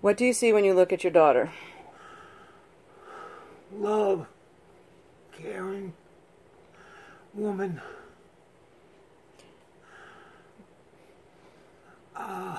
What do you see when you look at your daughter? Love, caring, woman. Uh,